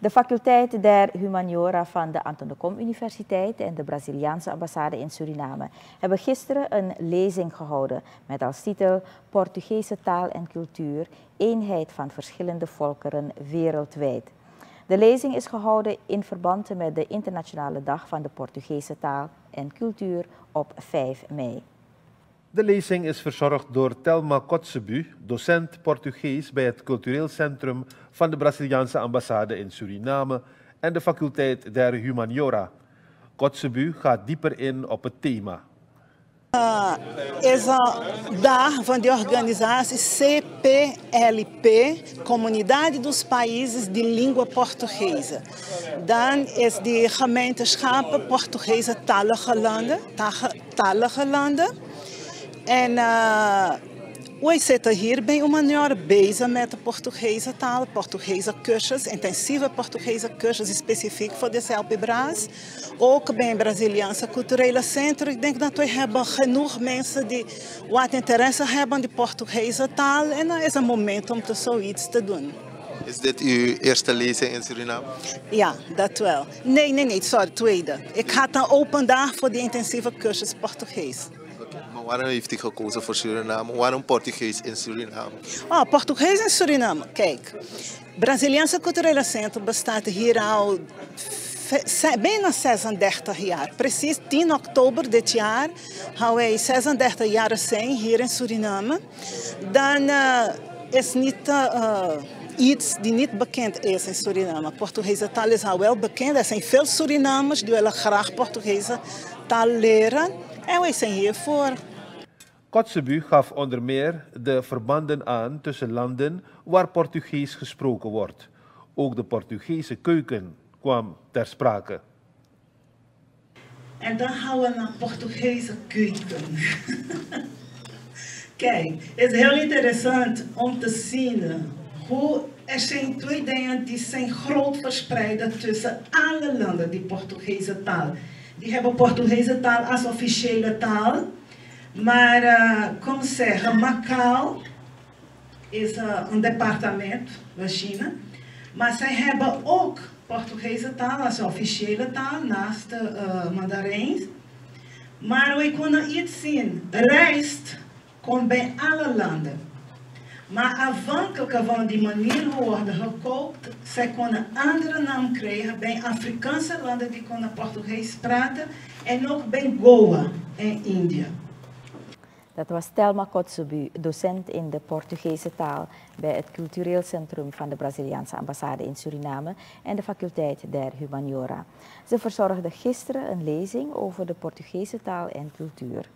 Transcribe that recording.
De faculteit der Humaniora van de Anton de Kom Universiteit en de Braziliaanse ambassade in Suriname hebben gisteren een lezing gehouden met als titel Portugese taal en cultuur, eenheid van verschillende volkeren wereldwijd. De lezing is gehouden in verband met de Internationale Dag van de Portugese taal en cultuur op 5 mei. De lezing is verzorgd door Telma Kotzebu, docent Portugees bij het Cultureel Centrum van de Braziliaanse ambassade in Suriname en de faculteit der Humaniora. Kotzebu gaat dieper in op het thema. Uh, van de organisatie CPLP, Comunidade dos Países de Língua Portuguesa. Dan is de gemeenschap Portugese talige landen, talige landen. En uh, wij zitten hier bij een manier bezig met de Portugese taal, Portugese cursus, intensieve Portugese cursus specifiek voor de Celpibras. Ook bij een Braziliaanse culturele centrum. Ik denk dat we hebben genoeg mensen die wat interesse hebben in de Portugese taal. En dan is het moment om te zoiets te doen. Is dit uw eerste lezing in Suriname? Ja, dat wel. Nee, nee, nee, sorry, tweede. Ik had een open dag voor de intensieve cursus Portugees. Waarom heeft u gekozen voor Suriname? Waarom Portugees in Suriname? Oh, Portugees in Suriname. Kijk, Braziliaanse Culturele Centrum bestaat hier al bijna 36 jaar. Precies 10 oktober dit jaar gaan wij 36 jaar zijn hier in Suriname. Dan uh, is niet uh, iets die niet bekend is in Suriname. Portugese taal is al bekend. Er zijn veel Surinamers die willen graag Portugese taal leren. En wij zijn hier voor. Kotzebu gaf onder meer de verbanden aan tussen landen waar Portugees gesproken wordt. Ook de Portugese keuken kwam ter sprake. En dan gaan we naar Portugese keuken. Kijk, het is heel interessant om te zien hoe er zijn twee dingen die zijn groot verspreid tussen alle landen die Portugese taal. Die hebben Portugese taal als officiële taal. Maar, uh, como zeggen, Macau is uh, een departement van China. Maar zij hebben ook Portugese taal als officiële taal naast uh, Mandarijn. Maar we kunnen iets zien. Rijst komt bij alle landen. Maar afhankelijk van die manier hoe worden gekookt, zij kunnen andere naam krijgen bij Afrikaanse landen die kunnen Portugees praten en ook bij Goa en India. Dat was Telma Kotsubu, docent in de Portugese taal bij het Cultureel Centrum van de Braziliaanse ambassade in Suriname en de faculteit der Humaniora. Ze verzorgde gisteren een lezing over de Portugese taal en cultuur.